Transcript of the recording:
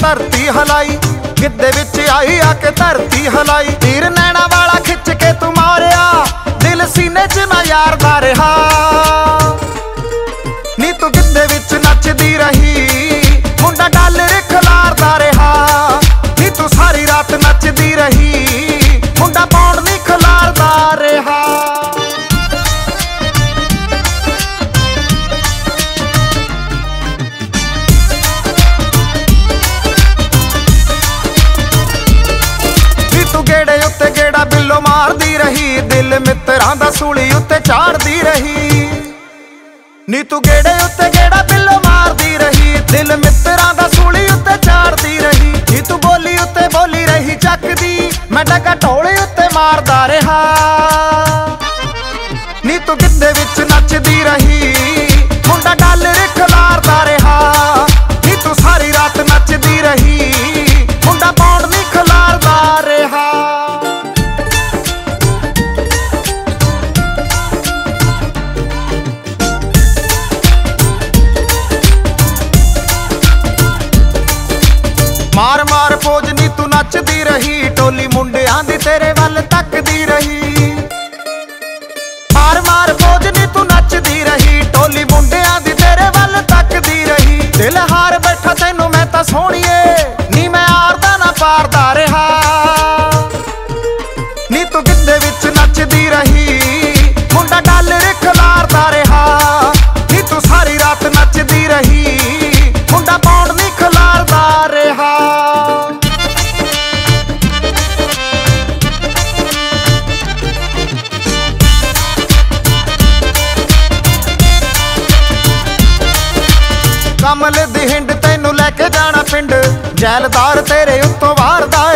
ਧਰਤੀ ਹਲਾਈ। ਗਿੱਦੇ ਵਿੱਚ ਆਈ, ਆ ਕੇ ਧਰਤੀ ਹਲਾਈ। ਤੀਰ ਨੈਣਾ ਵਾਲਾ ਖਿੱਚ ਕੇ ਤੂੰ ਮਾਰਿਆ। ਦਿਲ ਸੀਨੇ 'ਚ ਨਾ ਯਾਰ ਦਾ ਰਿਹਾ। ਨੀ ਤੂੰ ਗਿੱਦੇ ਵਿੱਚ ਨੱਚਦੀ ਰਹੀ। ਮੁੰਡਾ ਡਾਲਰ ਖਲਾਰਦਾ ਰਿਹਾ। ਨੀ ਤੂੰ ਸਾਰੀ ਰਾਤ ਨੱਚਦੀ ਰਹੀ। ਮੁੰਡਾ ਪੌਂਡ ਨਹੀਂ ਨੀ ਗੇੜੇ ਉੱਤੇ ਗੇੜਾ ਬਿੱਲੋ ਮਾਰਦੀ ਰਹੀ, ਦਿਲ ਮਿੱਤਰਾਂ ਦਾ ਸੂਲੀ ਉੱਤੇ ਚਾੜਦੀ ਰਹੀ। ਨੀ ਤੂੰ ਗੇੜੇ ਉੱਤੇ ਗੇੜਾ ਬਿੱਲੋ ਮਾਰਦੀ ਰਹੀ, ਦਿਲ ਮਿੱਤਰਾਂ ਦਾ ਸੂਲੀ ਉੱਤੇ ਚਾੜਦੀ ਰਹੀ। ਨੀ ਤੂੰ ਬੋਲੀ ਉੱਤੇ ਬੋਲੀ ਰਹੀ, ਚੱਕਦੀ, ਮੈਂ ਡਗਾ ਢੋਲੇ ਉੱਤੇ ਮਾਰਦਾ ਰਿਹਾ। ਨੀ ਤੂੰ ਗਿੱਧੇ ਵਿੱਚ ਨੱਚਦੀ ਰਹੀ, ਮੁੰਡਾ ਡਾਲਰ ਮਾਰ ਮਾਰ ਪੋਜ ਨੀ ਤੂੰ ਨੱਚਦੀ ਰਹੀ, ਟੋਲੀ ਮੁੰਡਿਆਂ ਦੀ ਤੇਰੇ ਵੱਲ ਤੱਕਦੀ ਰਹੀ। ਮਾਰ ਮਾਰ ਪੋਜ ਨੀ ਤੂੰ ਨੱਚਦੀ ਰਹੀ, ਟੋਲੀ ਮੁੰਡਿਆਂ ਦੀ ਤੇਰੇ ਵੱਲ ਤੱਕਦੀ ਰਹੀ। ਦਿਲ ਹਾਰ ਬੈਠਾ ਤੈਨੂੰ ਮੈਂ ਤਾਂ ਸੋਹਣੀਏ, ਨੀ ਮੈਂ ਆਰਦਾ ਨਾ ਪਾਰਦਾ ਰਿਹਾ। ਨੀ ਤੂੰ ਗਿੱਧੇ ਵਿੱਚ ਨੱਚਦੀ ਰਹੀ, ਮੁੰਡਾ ਡਾਲਰ ਖਲਾਰਦਾ ਜੈਲਦਾਰ ਤੇਰੇ ਉੱਤੋਂ ਵਾਰਦਾ